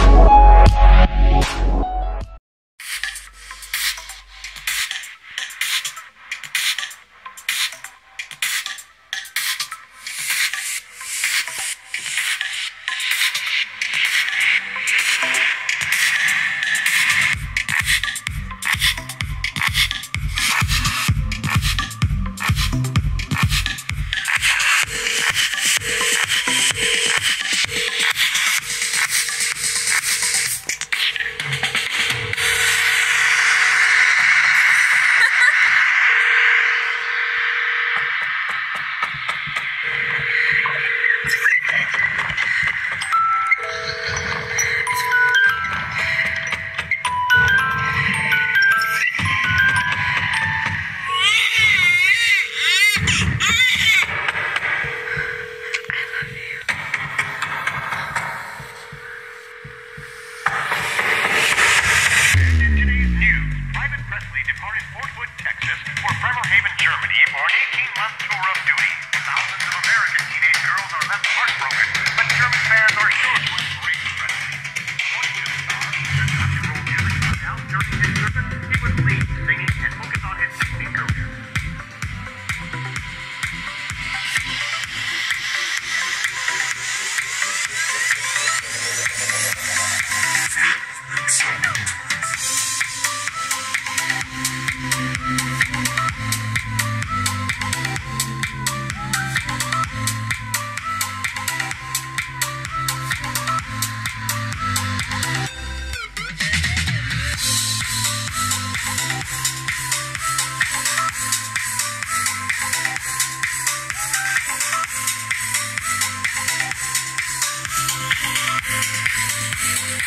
Bye. Leslie departed Fort Hood, Texas for Bremer Germany for an 18-month tour of duty. Thousands of American teenage girls are left heartbroken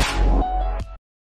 you